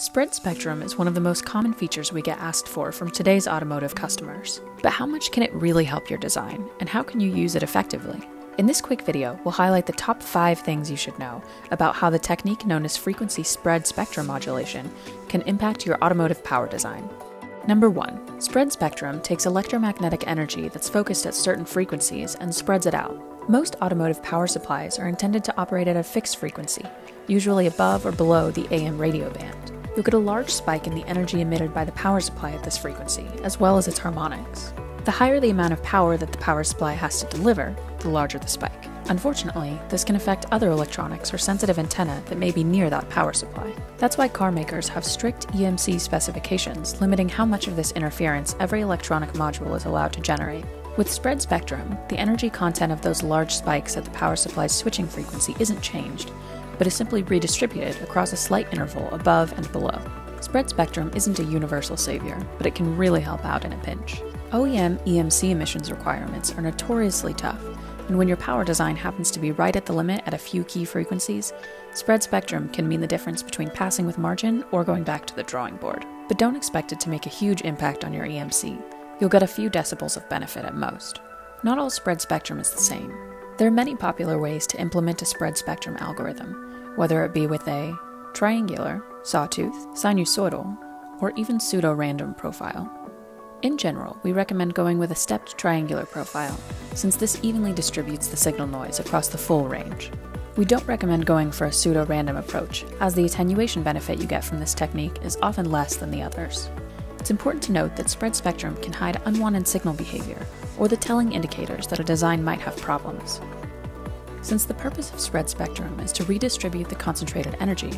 Spread spectrum is one of the most common features we get asked for from today's automotive customers. But how much can it really help your design, and how can you use it effectively? In this quick video, we'll highlight the top 5 things you should know about how the technique known as frequency spread spectrum modulation can impact your automotive power design. Number 1. Spread spectrum takes electromagnetic energy that's focused at certain frequencies and spreads it out. Most automotive power supplies are intended to operate at a fixed frequency, usually above or below the AM radio band you'll get a large spike in the energy emitted by the power supply at this frequency, as well as its harmonics. The higher the amount of power that the power supply has to deliver, the larger the spike. Unfortunately, this can affect other electronics or sensitive antenna that may be near that power supply. That's why car makers have strict EMC specifications limiting how much of this interference every electronic module is allowed to generate. With spread spectrum, the energy content of those large spikes at the power supply's switching frequency isn't changed, but is simply redistributed across a slight interval above and below. Spread spectrum isn't a universal savior, but it can really help out in a pinch. OEM EMC emissions requirements are notoriously tough, and when your power design happens to be right at the limit at a few key frequencies, spread spectrum can mean the difference between passing with margin or going back to the drawing board. But don't expect it to make a huge impact on your EMC. You'll get a few decibels of benefit at most. Not all spread spectrum is the same. There are many popular ways to implement a spread spectrum algorithm, whether it be with a triangular, sawtooth, sinusoidal, or even pseudo random profile. In general, we recommend going with a stepped triangular profile, since this evenly distributes the signal noise across the full range. We don't recommend going for a pseudo random approach, as the attenuation benefit you get from this technique is often less than the others. It's important to note that spread spectrum can hide unwanted signal behavior, or the telling indicators that a design might have problems. Since the purpose of spread spectrum is to redistribute the concentrated energy,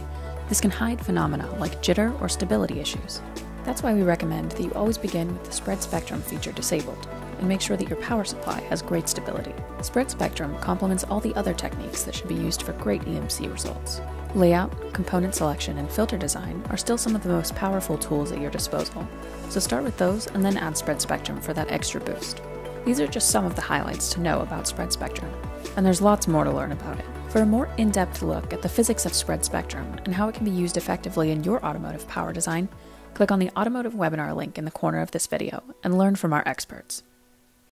this can hide phenomena like jitter or stability issues. That's why we recommend that you always begin with the spread spectrum feature disabled and make sure that your power supply has great stability. Spread spectrum complements all the other techniques that should be used for great EMC results. Layout, component selection, and filter design are still some of the most powerful tools at your disposal, so start with those and then add spread spectrum for that extra boost. These are just some of the highlights to know about spread spectrum and there's lots more to learn about it. For a more in depth look at the physics of spread spectrum and how it can be used effectively in your automotive power design, click on the automotive webinar link in the corner of this video and learn from our experts.